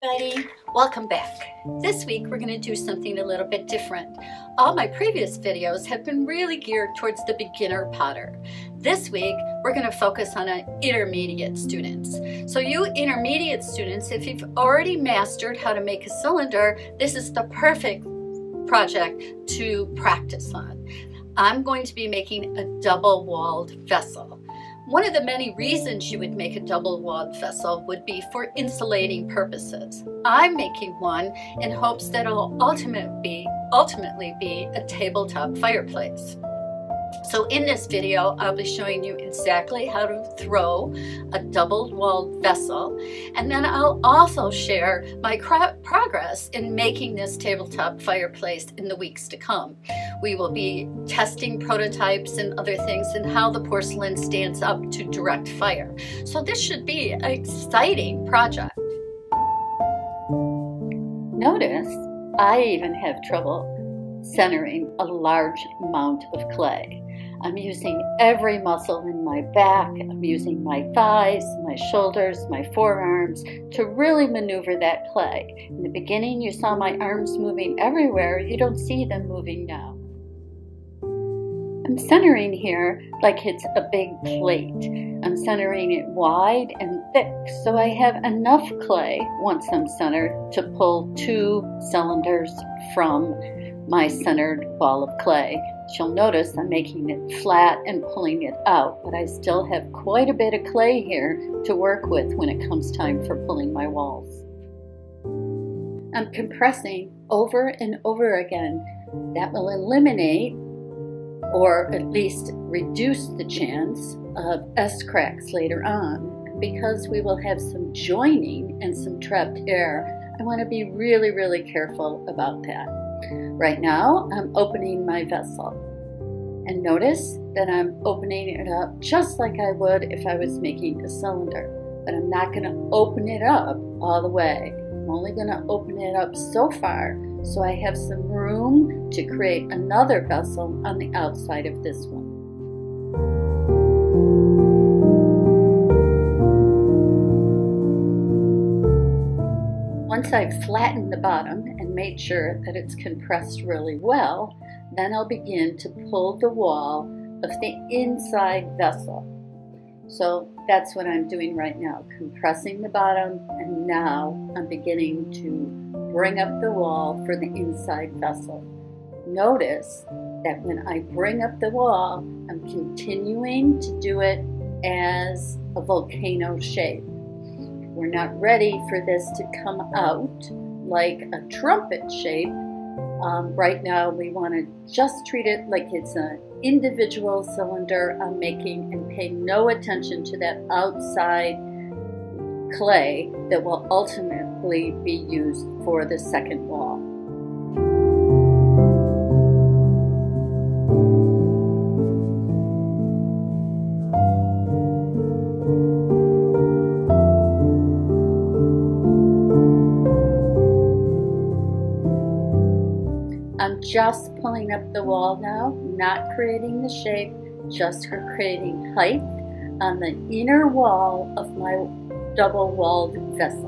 everybody. Welcome back. This week we're going to do something a little bit different. All my previous videos have been really geared towards the beginner potter. This week we're going to focus on intermediate students. So you intermediate students, if you've already mastered how to make a cylinder, this is the perfect project to practice on. I'm going to be making a double-walled vessel. One of the many reasons you would make a double-walled vessel would be for insulating purposes. I'm making one in hopes that it'll ultimately be, ultimately be a tabletop fireplace. So in this video, I'll be showing you exactly how to throw a double-walled vessel, and then I'll also share my progress in making this tabletop fireplace in the weeks to come. We will be testing prototypes and other things and how the porcelain stands up to direct fire. So this should be an exciting project. Notice I even have trouble centering a large amount of clay. I'm using every muscle in my back. I'm using my thighs, my shoulders, my forearms to really maneuver that clay. In the beginning, you saw my arms moving everywhere. You don't see them moving now. I'm centering here like it's a big plate. I'm centering it wide and thick so I have enough clay once I'm centered to pull two cylinders from my centered ball of clay. You'll notice I'm making it flat and pulling it out, but I still have quite a bit of clay here to work with when it comes time for pulling my walls. I'm compressing over and over again. That will eliminate or at least reduce the chance of S-cracks later on. Because we will have some joining and some trapped air, I want to be really, really careful about that. Right now, I'm opening my vessel. And notice that I'm opening it up just like I would if I was making a cylinder. But I'm not going to open it up all the way. I'm only going to open it up so far so I have some room to create another vessel on the outside of this one. Once I've flattened the bottom made sure that it's compressed really well, then I'll begin to pull the wall of the inside vessel. So that's what I'm doing right now, compressing the bottom, and now I'm beginning to bring up the wall for the inside vessel. Notice that when I bring up the wall, I'm continuing to do it as a volcano shape. We're not ready for this to come out like a trumpet shape. Um, right now, we want to just treat it like it's an individual cylinder I'm making and pay no attention to that outside clay that will ultimately be used for the second wall. Just pulling up the wall now, not creating the shape, just creating height on the inner wall of my double-walled vessel.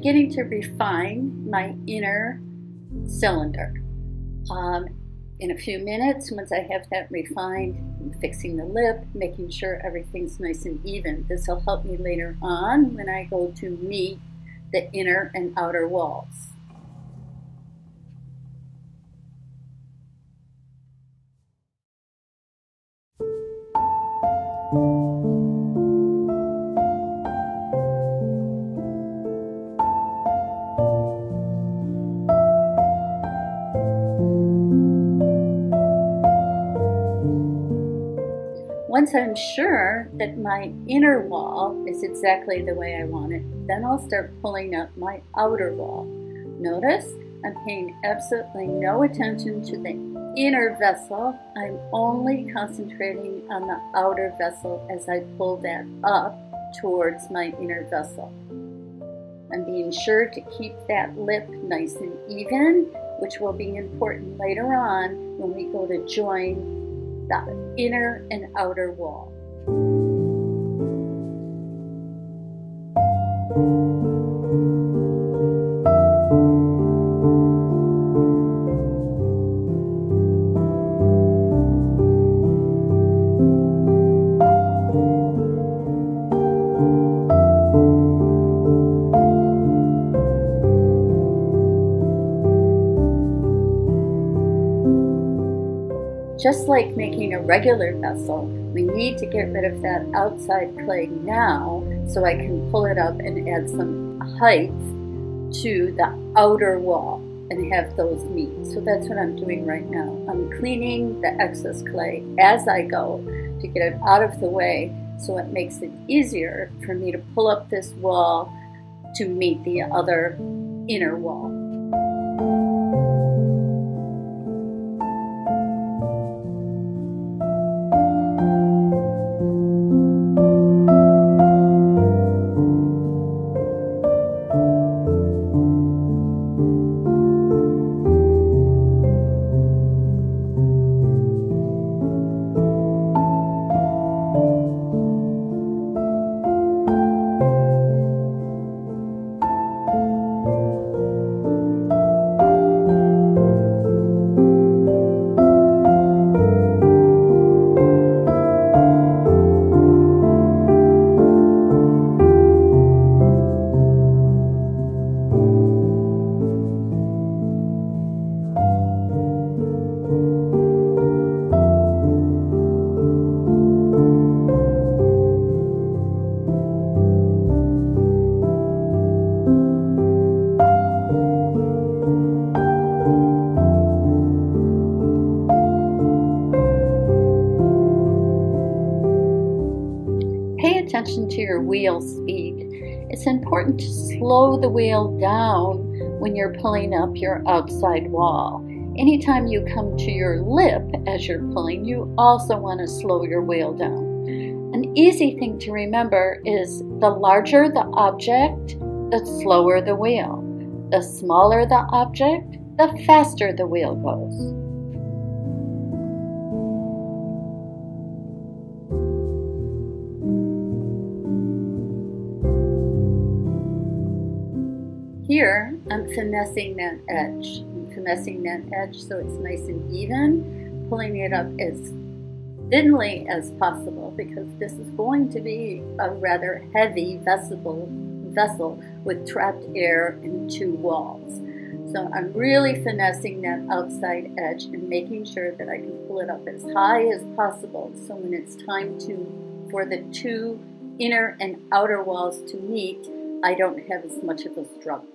Beginning to refine my inner cylinder. Um, in a few minutes, once I have that refined, I'm fixing the lip, making sure everything's nice and even. This will help me later on when I go to meet the inner and outer walls. Once I'm sure that my inner wall is exactly the way I want it, then I'll start pulling up my outer wall. Notice I'm paying absolutely no attention to the inner vessel. I'm only concentrating on the outer vessel as I pull that up towards my inner vessel. I'm being sure to keep that lip nice and even, which will be important later on when we go to join the inner and outer wall. Just like making a regular vessel, we need to get rid of that outside clay now so I can pull it up and add some height to the outer wall and have those meet. So that's what I'm doing right now. I'm cleaning the excess clay as I go to get it out of the way so it makes it easier for me to pull up this wall to meet the other inner wall. Wheel speed. It's important to slow the wheel down when you're pulling up your outside wall. Anytime you come to your lip as you're pulling, you also want to slow your wheel down. An easy thing to remember is the larger the object, the slower the wheel. The smaller the object, the faster the wheel goes. Here, I'm finessing that edge. I'm finessing that edge so it's nice and even, pulling it up as thinly as possible because this is going to be a rather heavy vessel, vessel with trapped air in two walls. So I'm really finessing that outside edge and making sure that I can pull it up as high as possible so when it's time to for the two inner and outer walls to meet, I don't have as much of a struggle.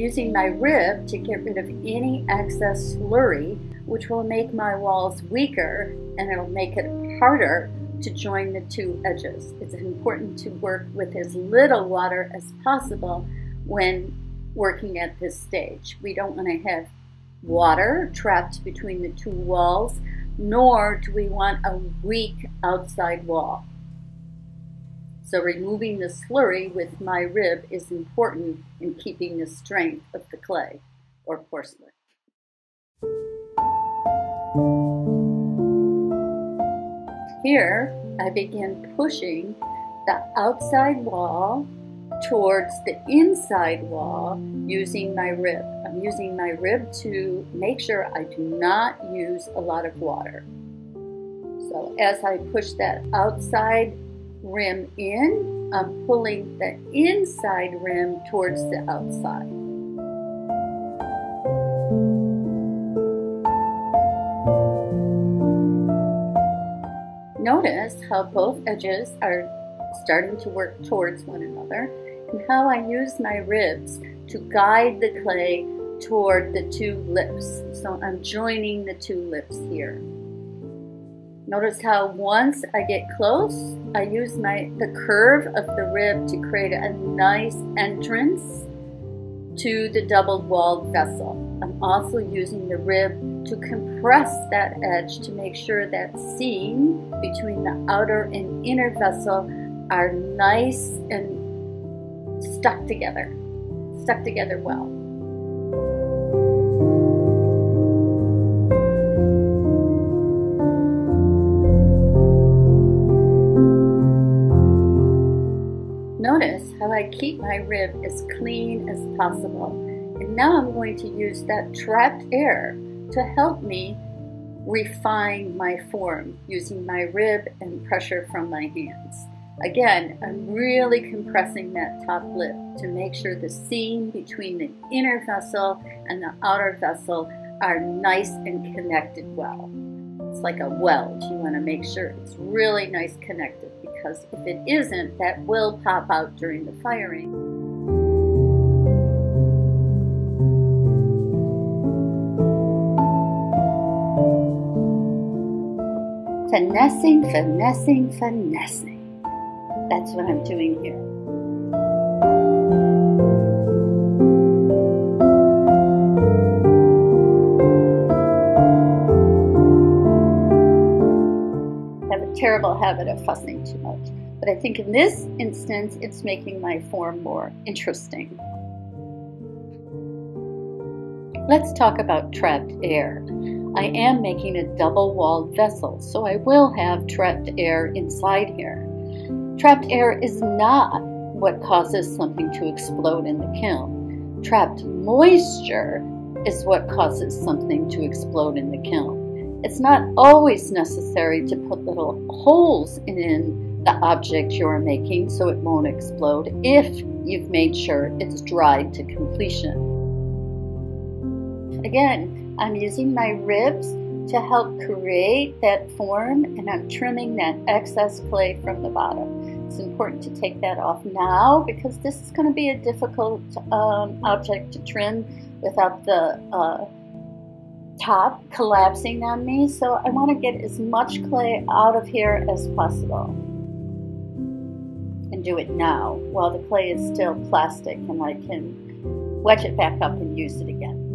Using my rib to get rid of any excess slurry, which will make my walls weaker and it'll make it harder to join the two edges. It's important to work with as little water as possible when working at this stage. We don't want to have water trapped between the two walls, nor do we want a weak outside wall. So removing the slurry with my rib is important in keeping the strength of the clay or porcelain. Here, I begin pushing the outside wall towards the inside wall using my rib. I'm using my rib to make sure I do not use a lot of water. So as I push that outside rim in, I'm pulling the inside rim towards the outside. Notice how both edges are starting to work towards one another and how I use my ribs to guide the clay toward the two lips. So I'm joining the two lips here. Notice how once I get close, I use my the curve of the rib to create a nice entrance to the double walled vessel. I'm also using the rib to compress that edge to make sure that seam between the outer and inner vessel are nice and stuck together, stuck together well. Notice how I keep my rib as clean as possible. And now I'm going to use that trapped air to help me refine my form using my rib and pressure from my hands. Again, I'm really compressing that top lip to make sure the seam between the inner vessel and the outer vessel are nice and connected well. It's like a weld. You want to make sure it's really nice connected because if it isn't, that will pop out during the firing. Finessing, finessing, finessing. That's what I'm doing here. Have a terrible habit of fussing too much, but I think in this instance, it's making my form more interesting. Let's talk about trapped air. I am making a double walled vessel, so I will have trapped air inside here. Trapped air is not what causes something to explode in the kiln. Trapped moisture is what causes something to explode in the kiln. It's not always necessary to put little holes in the object you're making so it won't explode if you've made sure it's dried to completion. Again, I'm using my ribs to help create that form and I'm trimming that excess clay from the bottom. It's important to take that off now because this is going to be a difficult um, object to trim without the uh, top collapsing on me. So I want to get as much clay out of here as possible. And do it now while the clay is still plastic and I can wedge it back up and use it again.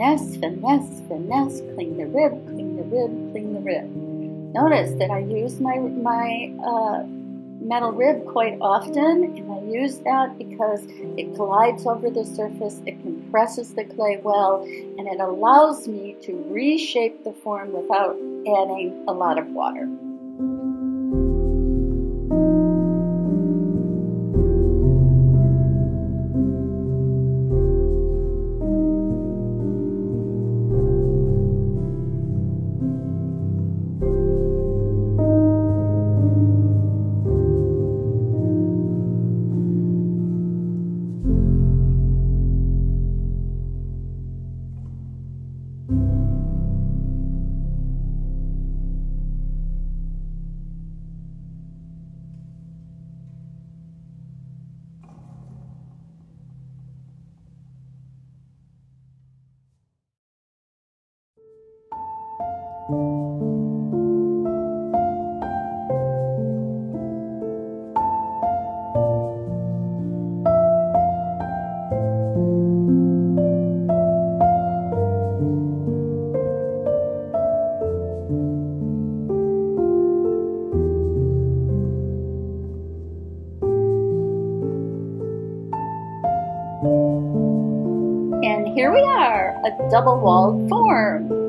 finesse, finesse, finesse, clean the rib, clean the rib, clean the rib. Notice that I use my, my uh, metal rib quite often, and I use that because it glides over the surface, it compresses the clay well, and it allows me to reshape the form without adding a lot of water. Double walled form.